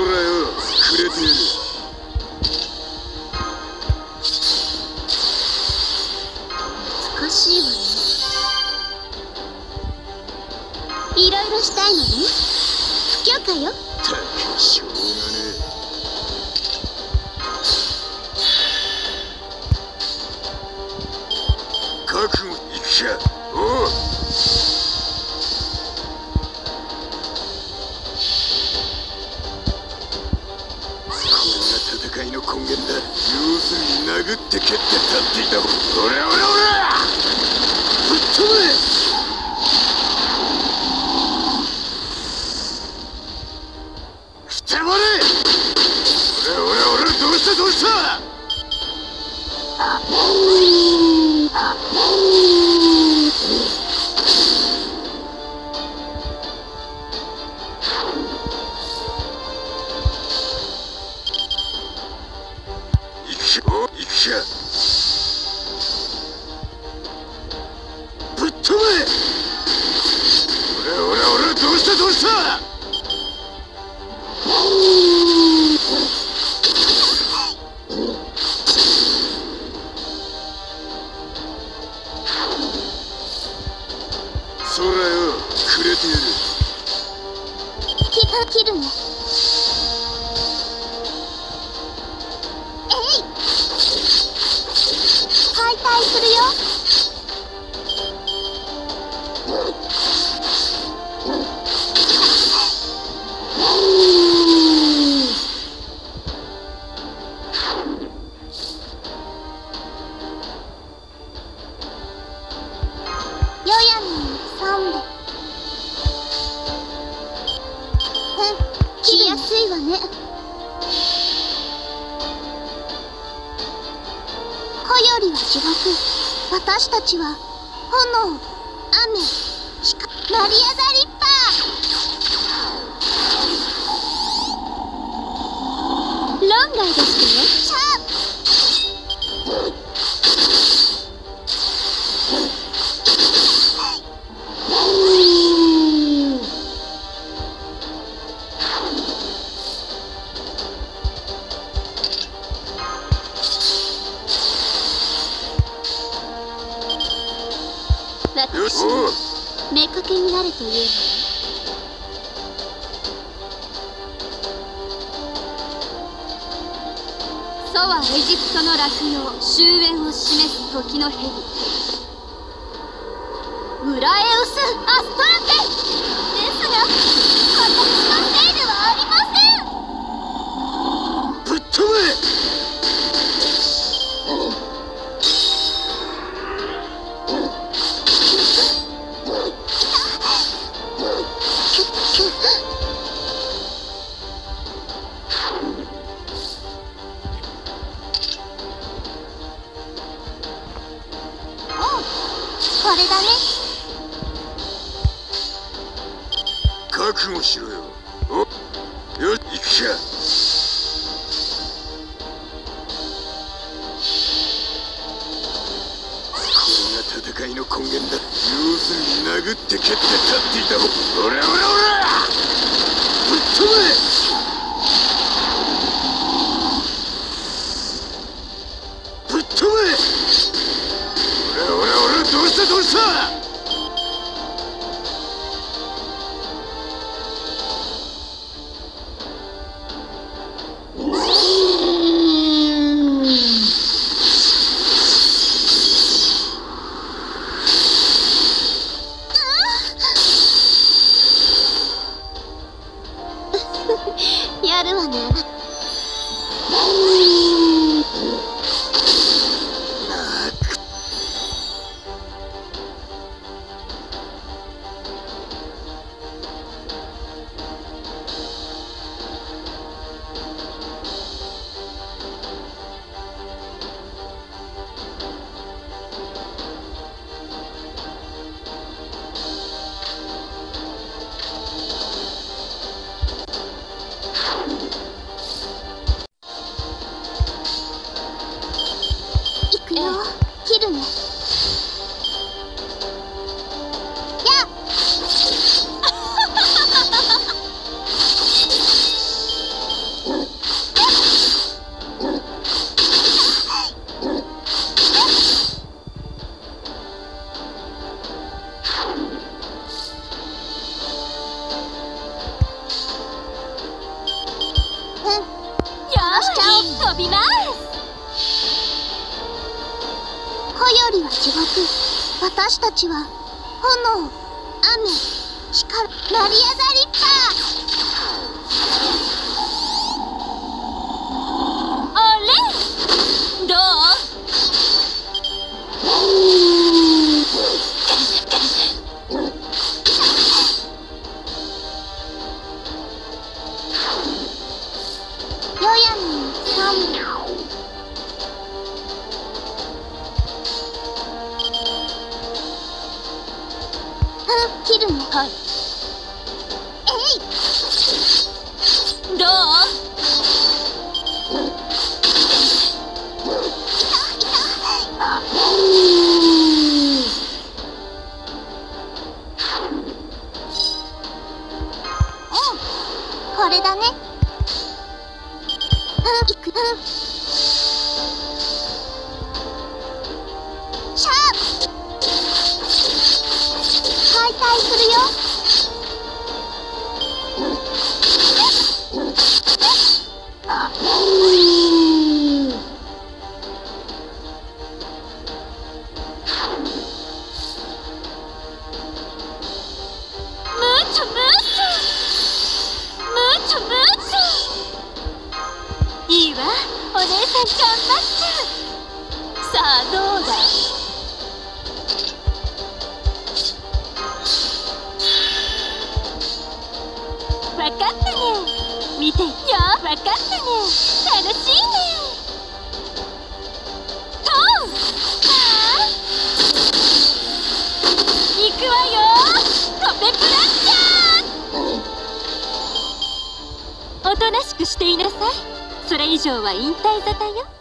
そらよ。くれてやる。難しいわね。い殴って蹴って立っていたおらおらおら。ぶっ飛べ。ふてまれ俺俺俺どうしたどうした。行くかぶっ飛べ。俺俺俺どうしたどうした。そらよくれてやる。よりは地獄私たちは炎雨しかマリア・ザ・リッパー論外ですよ私おう目かけになれというのよソはエジプトの落葉終焉を示す時の蛇。ウラエウス・アストラテ覚悟しろよ。およ行くか。戦いの根源だ。要するに殴って蹴って立っていた方。俺俺俺ぶっ飛べ。ぶっ飛べ。俺俺俺どうしたどうした。るわねよりは地獄私たちは炎雨光マリアザリッパーうお姉さん頑張っちゃうさあどうだわかったね!見て!よ!わかったね!楽しいね!トンあ行くわよトペプラッチャーおとなしくしていなさいそれ以上は引退沙汰よ。